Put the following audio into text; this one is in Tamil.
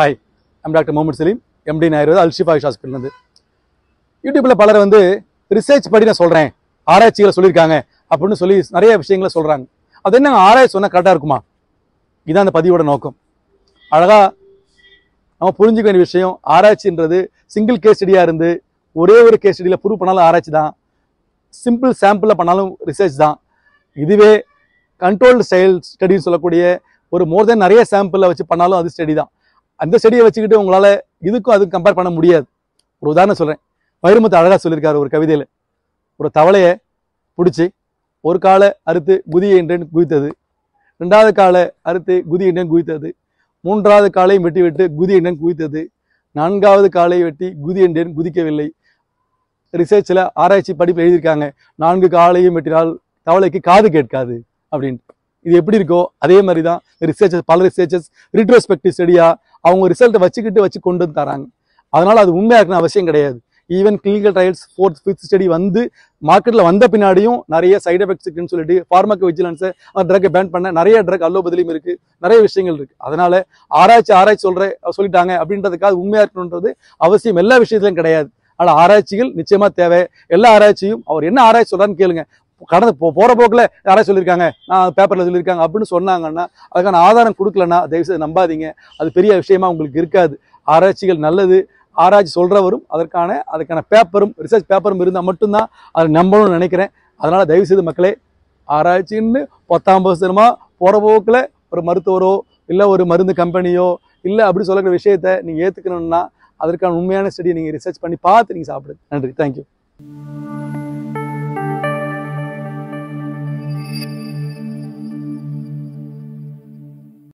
Hi I'm doctor Mohammed Salim MD Ayurveda Alshifa hospital யூடியூப்பில் பலர் வந்து ரிசர்ச் படி நான் சொல்கிறேன் ஆராய்ச்சிகளை சொல்லியிருக்காங்க அப்படின்னு சொல்லி நிறைய விஷயங்களை சொல்கிறாங்க அது என்ன ஆராய்ச்சி சொன்னால் கரெக்டாக இருக்குமா? இதுதான் அந்த பதிவோட நோக்கம். அழகாக நம்ம புரிஞ்சுக்க வேண்டிய விஷயம் ஆராய்ச்சின்றது சிங்கிள் கேஸ் ஸ்டடியாக இருந்து ஒரே ஒரு கேஸ் ஸ்டடியில் ப்ரூவ் பண்ணாலும் ஆராய்ச்சி தான். சிம்பிள் சாம்பிளில் பண்ணாலும் ரிசர்ச் தான். இதுவே கண்ட்ரோல்டு ஸ்டைல் ஸ்டடின்னு சொல்லக்கூடிய ஒரு மோர் தென் நிறைய சாம்பிளில் வச்சு பண்ணாலும் அது ஸ்டடி தான். அந்த செடியை வச்சுக்கிட்டு உங்களால் இதுக்கும் அதுக்கும் கம்பேர் பண்ண முடியாது. ஒரு உதாரணம் சொல்கிறேன் வைரமுத்து அழகாக சொல்லியிருக்காரு ஒரு கவிதையில். ஒரு தவளையை பிடிச்சி ஒரு காலை அறுத்து குதியை என்றேன் குதித்தது. ரெண்டாவது காலை அறுத்து குதி என்றேன் குதித்தது. மூன்றாவது காலையும் வெட்டி விட்டு குதி என்றேன் குதித்தது. நான்காவது காலை வெட்டி குதி என்றேன் குதிக்கவில்லை. ரிசர்ச்சில் ஆராய்ச்சி படிப்பு எழுதியிருக்காங்க. நான்கு காலையும் வெட்டினால் தவளைக்கு காது கேட்காது அப்படின்ட்டு. இது எப்படி இருக்கோ அதே மாதிரி தான் ரிசர்ச்சஸ் பல ரிசர்ச்சஸ் ரிட்ரோஸ்பெக்டிவ் ஸ்டடியாக அவங்க ரிசல்ட்டை வச்சுக்கிட்டு வச்சு கொண்டு வந்து தராங்க. அதனால் அது உண்மையாக இருக்கணும் அவசியம் கிடையாது. Even clinical trials fourth fifth study வந்து மார்க்கெட்டில் வந்த பின்னாடியும் நிறைய சைட் எஃபெக்ட்ஸ் இருக்குன்னு சொல்லிட்டு ஃபார்மக்கோ விஜிலன்ஸை ட்ரக்கை பேன் பண்ண நிறைய ட்ரக் அலோபதிலையும் இருக்குது நிறைய விஷயங்கள் இருக்குது அதனால் ஆராய்ச்சி ஆராய்ச்சி சொல்கிற சொல்லிட்டாங்க அப்படின்றதுக்காக உண்மையாக இருக்கணுன்றது அவசியம் எல்லா விஷயத்துலையும் கிடையாது. ஆனால் ஆராய்ச்சிகள் நிச்சயமாக தேவை. எல்லா ஆராய்ச்சியும் அவர் என்ன ஆராய்ச்சி சொல்கிறான்னு கேளுங்க. கடந்து போ போகிற போக்கில் யாராவது சொல்லியிருக்காங்க நான் பேப்பரில் சொல்லியிருக்காங்க அப்படின்னு சொன்னாங்கன்னா அதுக்கான ஆதாரம் கொடுக்கலன்னா தயவுசெய்து நம்பாதீங்க. அது பெரிய விஷயமா உங்களுக்கு இருக்காது. ஆராய்ச்சிகள் நல்லது. ஆராய்ச்சி சொல்கிறவரும் அதற்கான அதுக்கான பேப்பரும் ரிசர்ச் பேப்பரும் இருந்தால் மட்டும்தான் அதை நம்பணும்னு நினைக்கிறேன். அதனால் தயவுசெய்து மக்களே ஆராய்ச்சின்னு பத்தாம் வருஷமாக போகிற போக்கில் ஒரு மருத்துவரோ இல்லை ஒரு மருந்து கம்பெனியோ இல்லை அப்படி சொல்லக்கூடிய விஷயத்த நீங்கள் ஏற்றுக்கணும்னா அதற்கான உண்மையான ஸ்டடியை நீங்கள் ரிசர்ச் பண்ணி பார்த்து நீங்கள் சாப்பிடுங்க. நன்றி. தேங்க்யூ